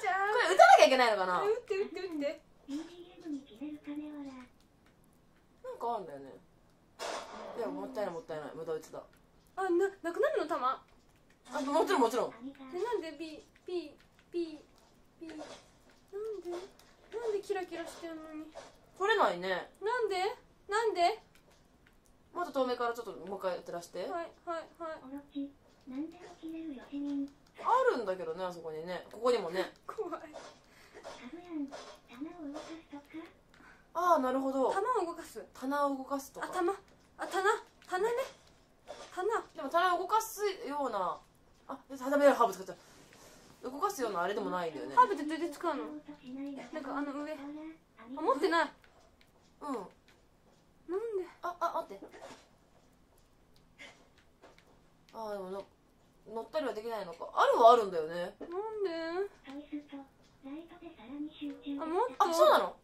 じゃんれ打たなきゃいけないのかな打って打って打ってなんかあるんだよねいやもったいないもったいない。無駄打ちだ。あななくなるの？弾あもちろんもちろん。ありがでなんで B P P P なんで？なんでキラキラしてんのに？取れないね。なんで？なんで？もっと遠目からちょっともう一回照らして。はいはいはい。あるんだけどねあそこにね。ここにもね。怖い。ああなるほど。弾を動かす。棚を動かすとか。あ弾あ棚棚ね。棚。でも棚を動かすような。あダメだハーブ使っちゃう。動かすようなあれでもないんだよね。ハーブってどうやって使うの。なんかあの上。あ持ってない。うん。なんで？ああ待って。あーでもの乗ったりはできないのか。あるはあるんだよね。なんで？あもっとあそうなの？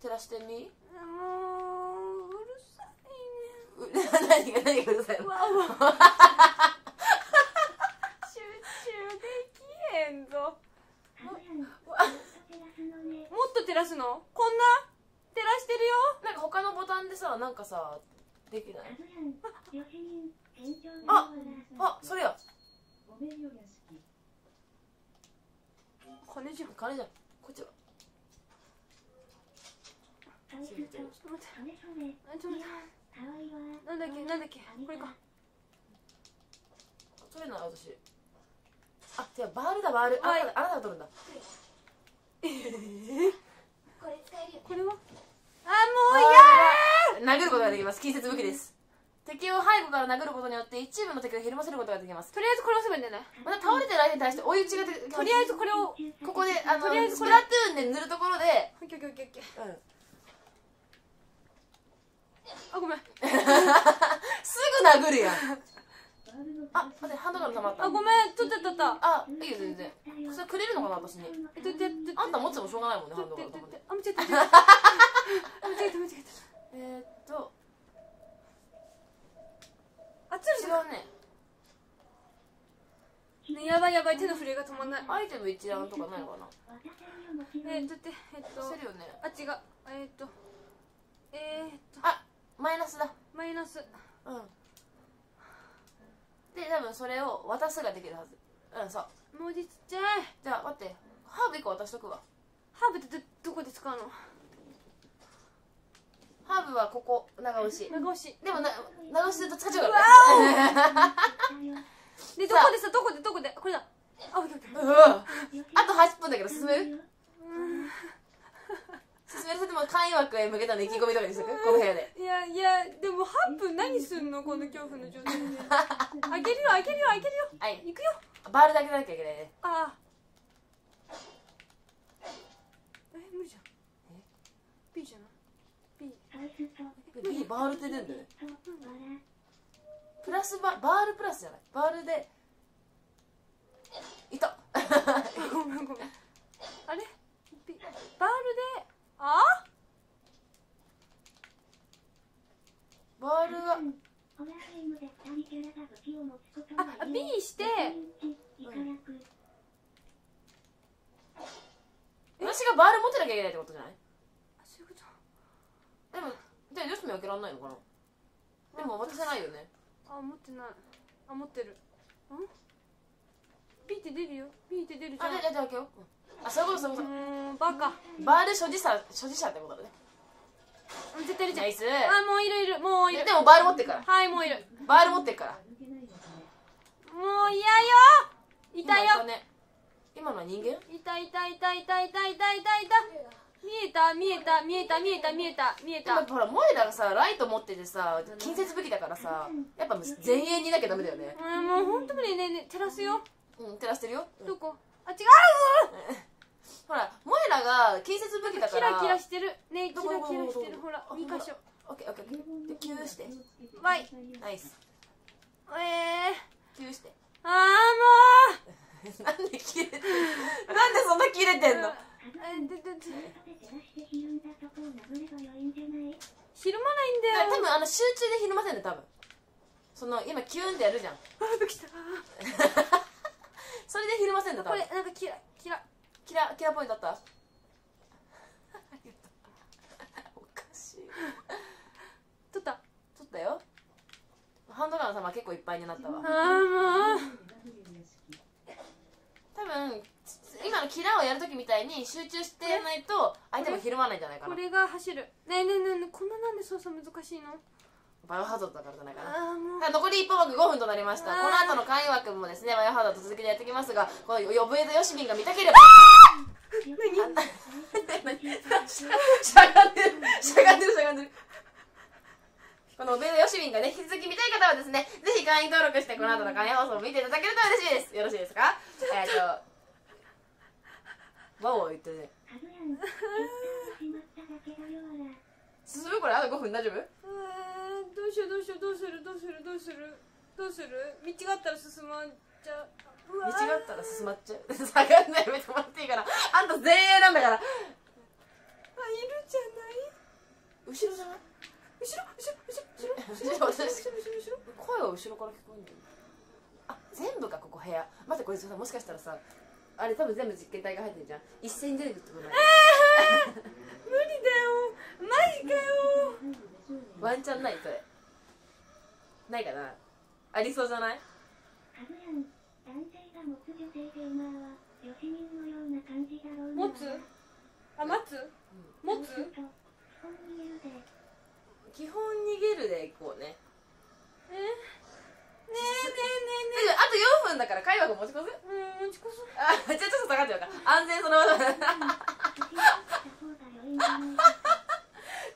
照らしてみ。もう 何が何がうるさいわうわ集中できへんぞ。もっと照らすの？こんな？照らしてるよ？なんか他のボタンでさなんかさできない？あわあそれや。金じゃん金じゃん。こっちは。ちょっと待ってなんだっけ？なんだっけ？これか。取れない私。あ違うバールだバール。ああなたが取るんだ。これ使えるよこれは？あもう嫌！殴ることができます。近接武器です。敵を背後から殴ることによって一部の敵をひるませることができます。とりあえずこれ押せばいいんだよねまた倒れてる相手に対して追い打ちができますとりあえずこれをここであのとりあえずこれスプラトゥーンで塗るところで、オッケーオッケーオッケーオッケー。うん、あごめん。すぐ殴るやん。あ待ってハンドガン溜まった。あごめん。取った取った。あいいよ全然。それくれるのかな私に。あんた持ってもしょうがないもんねハンドガン取って。と思って。あ間違えた間違えた。あ間違えたええー、っと。たあつる違うね。ねやばいやばい手の震えが止まんない。アイテム一覧とかないのかな。えー、だってえっと。ね。あ違う。えー、っと。えー、っと。あマイナスだ。マイナス。うん。で多分それを渡すができるはず。うんそう。文字ちっちゃい。じゃあ待って。ハーブ1個渡しとくわ。ハーブってどどこで使うの？ハーブはここ。長押し。長押し。でもな長押しすると使っちゃうから。ね でどこでさどこでどこで？これだ。あうわあと8分だけど進める？うん進めるそれとも会員枠へ向けたの意気込みとかにしとく？この部屋で。いやいやでも8分何すんの？この恐怖の状態であげるよあげるよあげるよ。はい。行くよ。バールだけなきゃいけないね。ああ。え無理じゃん。え？B じゃない？B B バールって出るんだよね。プラスババールプラスじゃない？バールで。いた。ごめんごめん。あれ？バールであバールをああ B して。私がバール持ってなきゃいけないってことじゃない？そういうこと？でもじゃあ女子も開けらんないのかな？でも渡せないよね。あ持ってない。あ持ってる。ん？B って出るよ。B って出るじゃん。あじゃあじゃあ開けよう。うんあそういうことそういうこうーんバカ。とバール所持者所持者ってことだね。うん絶対いるじゃん。ナイス。あもういるいる。もういる。ででもバール持ってっから。はいもういる。バール持ってっから。もう嫌よ。いたよ。今のは人間？いたいたいたいたいたいたいた。いた見えた見えた見えた見えた見えた。見えたほらモエラがさライト持っててさ近接武器だからさやっぱ前衛にいなきゃダメだよね。うんもう本当無理ね。ね照らすよ。うん照らしてるよ、うん。どこ？あ違うほらモエラが近接武器だから。キラキラしてる。ねキどこラキラしてる。どこほらあ2箇所。オッケーオッケーオッケー。でキューして。わいナイス。ええキューして。ー、ああもなんで切れてんなんでそんな切れてんの？うえででで。ひるまないんだよ。多分あの集中でひるませんね多分。その今キューンってやるじゃん。あーきた それでひるませんだ多分これなんかキラキラキラキラポイントあった？おかしい。取った？取ったよ。ハンドガンの弾結構いっぱいになったわ。ああもう。多分今のキラーをやるときみたいに集中してやらないと相手もひるまないんじゃないかな。これが走る。ねえねえねえこんななんで操作難しいの？バイオハザードだからじゃないかな。残り1本枠5分となりました。この後の会員枠もですねバイオハザード続きでやってきますがこのヨブエドヨシミンが見たければ。しゃがんでるしゃがんでるしゃがんでるこのオベードヨシミンがね引き続き見たい方はですねぜひ会員登録してこの後の会員放送を見ていただけると嬉しいですよろしいですかえっ、とワオ言ってね進むこれ。あと5分。大丈夫？うどうしようどうしようどうするどうするどうするどうする道があったら進まんじゃう。わ道があったら進まっちゃう。下がんない。やめてもらっていいかな。あんた前衛なんだから。あいるじゃない？後ろじゃない？後ろ後ろ後ろ後ろ後ろ後ろ後ろ後ろ声は後ろから聞こえるんだよあ全部かここ部屋待ってこれさもしかしたらさあれ多分全部実験体が入ってるじゃん一斉に出てくるってことない無理だよ。マジかよ。ワンチャンないそれ。ないかな。ありそうじゃない？カズヤン男性が持つ女性ゲーマーはヨシミンのような感じだろうな。持つ？あ待つ？持つ？と基本見えるで基本逃げるでいこうね。え？ねえねえねあと4分だから会話が持ち越すえねえうん持ち越そう。あじゃあちょっと下がってようか。安全そのまま寿司をした方が良いんじゃない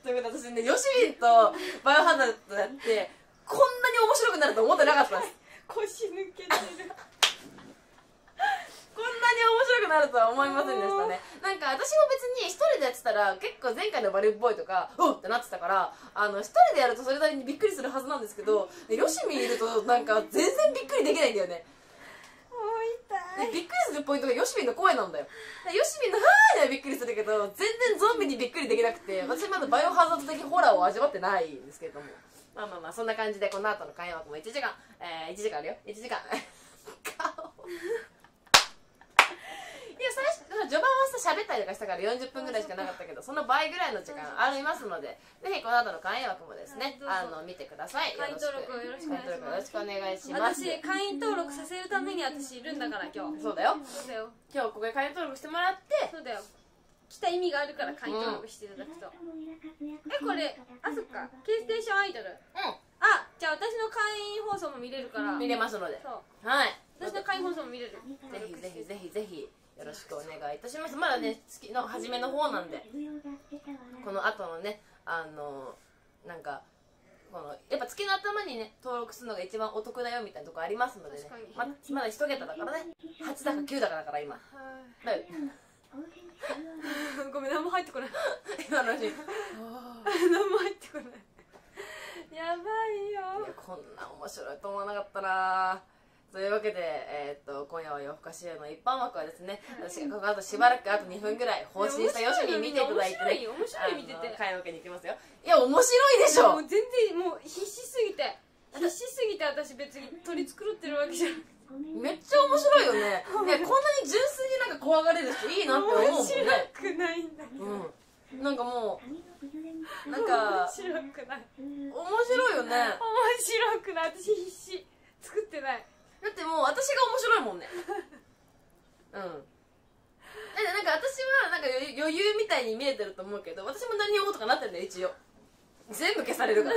ということで私ねヨシミンとバイオハザードやってこんなに面白くなると思ってなかったです。腰抜けてるここんなに面白くなるとは思いませんでしたね。なんか私も別に一人でやってたら結構前回のバレーボーイとかうっってなってたからあの一人でやるとそれなりにびっくりするはずなんですけどでよしみいるとなんか全然びっくりできないんだよね。もう痛い。でびっくりするポイントがヨシミンの声なんだよ。でヨシミンの「はー」にはびっくりするけど全然ゾンビにびっくりできなくて私まだバイオハザード的ホラーを味わってないんですけれども。まあまあまあそんな感じでこの後の会話枠も1時間。えー、1時間あるよ。1時間。顔序盤はさ喋ったりとかしたから40分ぐらいしかなかったけどその倍ぐらいの時間ありますのでぜひこの後の会員枠もですねはいあの見てください。会員登録よろしく。お願いします。会員登録よろしくお願いします。私会員登録させるために私いるんだから今日。そうだよ。そうだよ。今日ここで会員登録してもらってそうだよ。来た意味があるから会員登録していただくと、えこれあそっか。K ステーションアイドル。うあじゃあ私の会員放送も見れるから。ん見れますので。そう。はい。私の会員放送も見れる。ぜひぜひぜひぜひよろしくお願いいたします。まだね月の初めの方なんで。この後のねあのなんかこのやっぱ月の頭にね登録するのが一番お得だよみたいなとこありますのでね。ままだ一桁だからね。8だか9だかだから今。ごめん何も入ってこない。今のうちに。何も入ってこない。やばいよ。こんな面白いと思わなかったなというわけで、えーっと今夜は夜更かしへの一般枠はですね私がこの後しばらくあと2分ぐらい放信したよしに見ていただいてね。面白いよ面白い見てて。あの買い分けに行きますよ。いや面白いでしょ。もう全然もう必死すぎて。必死すぎて私別に取り繕ってるわけじゃん。めっちゃ面白いよね。ねこんなに純粋になんか怖がれる人いいなって思うもん面白ねくないんだけど。うん。なんかもうなんか面白くない。面白いよね。だ面白くない。私必死。作ってないってもう私が面白いもんね。うん。だってなんか私はなんか余裕みたいに見えてると思うけど私も何をとかなってるんだよ一応。全部消されるから。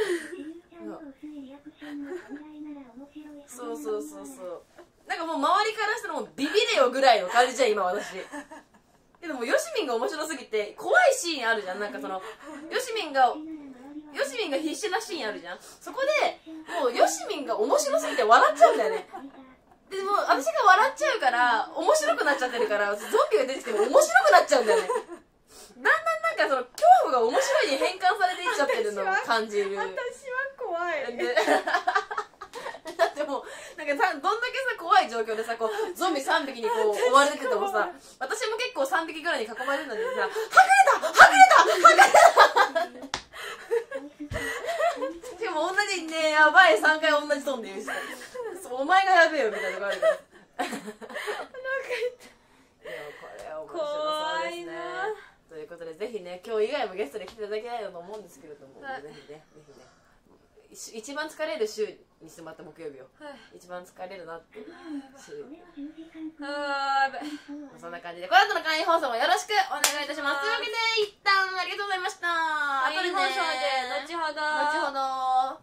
そうそうそうそう。なんかもう周りからしたらもうビビれよぐらいの感じじゃん今私。でもよしみんが面白すぎて怖いシーンあるじゃん。なんかそのよしみんがよしみんが必死なシーンあるじゃん。そこでもうよしみんが面白すぎて笑っちゃうんだよねでも私が笑っちゃうから面白くなっちゃってるからゾンビが出てきても面白くなっちゃうんだよね。だんだんなんかその恐怖が面白いに変換されていっちゃってるのを感じる。私は怖い。でだってもうなんかさどんだけさ怖い状況でさこうゾンビ3匹にこう追われててもさ私も結構3匹ぐらいに囲まれるのにさ「はぐれたはぐれたはぐれた!」しかも同じねやばい3回同じトーンで言うしお前がやべえよみたいなとこあるから。い。やこれは面白そうですね。ということでぜひね今日以外もゲストで来ていただきたいなと思うんですけれども、はい。ぜひねぜひね。一一番疲れる週にしてった木曜日を、はい、一番疲れるなって。あーそんな感じで。この後の会員放送もよろしくお願いいたします。というわけで一旦ありがとうございました。後で放送で後ほど。後ほど。